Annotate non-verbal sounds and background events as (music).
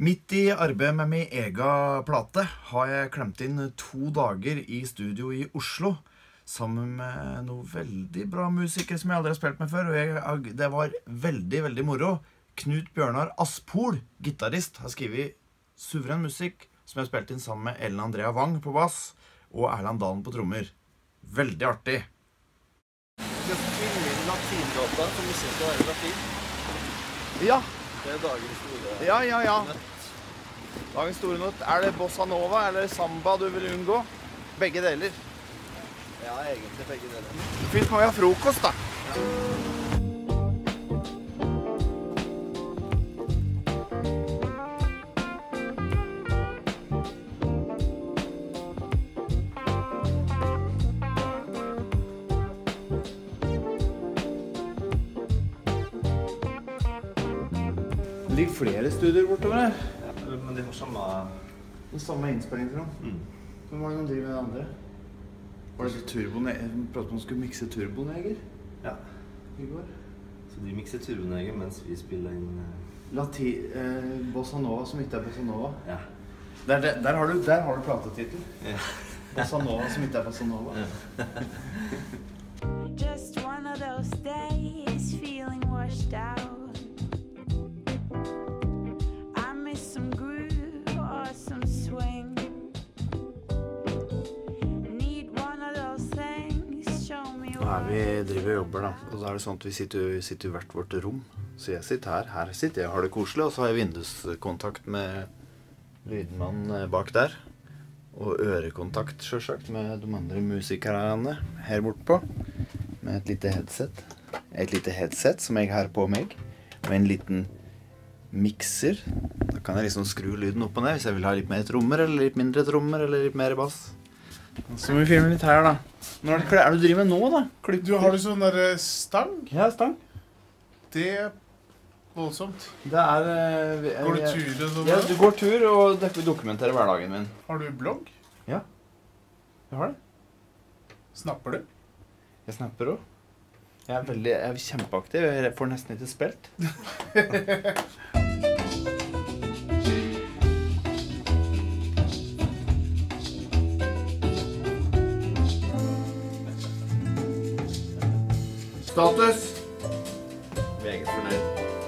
Midt i arbeidet med min egen plate har jeg klemt inn to dager i studio i Oslo sammen med noen veldig bra musikere som jeg aldri har spilt med før. Og jeg, det var veldig, veldig moro. Knut Bjørnar Aspol, gitarist, har skrevet suveren musikk som jeg har spilt inn sammen med Ellen Andrea Wang på bass og Erland Dalen på trommer. Veldig artig. skal er latin som musikk være latin. Ja, Det er dagens store ja, ja, ja. Dagens store nøtt. Er det bossa nova eller samba du vil unngå? Begge deler. Ja, egentlig begge deler. Fint må vi ha frokost, da. Det ligger flere studier bortover her. Ja, Men de har samme Den samme innspillingsrom. mm. Hvem var det som driver med det andre? Var det turboneger? Pratet om man skulle mikse turboneger Ja. i går. Så de mikser turboneger mens vi spiller inn uh... Lati, eh, Bossa Nova som ikke er Bossa Nova. Ja. Der, der, der har du, der har du platetittel. Ja. Bossa Nova som ikke er Bossa Nova. Just Nå er vi driver og jobber, da. Og så er det sånn at vi sitter, i hvert vårt rom. Så jeg sitter her. Her sitter jeg og har det koselig. Og så har jeg vinduskontakt med lydmannen eh, bak der. Og ørekontakt, sjølsagt, med de andre musikerne her bortpå. Med et lite headset. Et lite headset som jeg har på meg. Og en liten mikser. Da kan jeg liksom skru lyden opp og ned hvis jeg vil ha litt mer trommer, eller litt mindre trommer, eller litt mer bass. Så må vi filme litt her, da. Når er det klær er du driver med nå, da? Klipp Du har du sånn derre stang? Ja, stang. Det er voldsomt. Det er eh, jeg, Går du jeg- tur og sånn? Ja, du går tur og dok- dokumenterer hverdagen min. Har du blogg? Jeg har det. Snapper du? Jeg snapper òg. Jeg er, veldig, jeg er kjempeaktiv. Jeg får nesten ikke spilt. (laughs) Status. Weg vanuit.